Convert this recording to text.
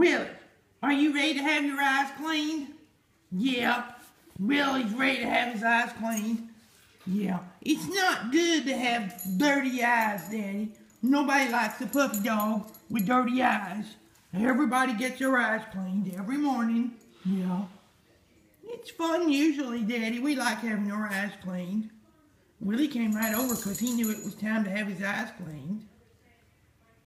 Willie, are you ready to have your eyes cleaned? Yeah. Willie's ready to have his eyes cleaned. Yeah. It's not good to have dirty eyes, Daddy. Nobody likes a puppy dog with dirty eyes. Everybody gets their eyes cleaned every morning. Yeah. It's fun usually, Daddy. We like having our eyes cleaned. Willie came right over because he knew it was time to have his eyes cleaned.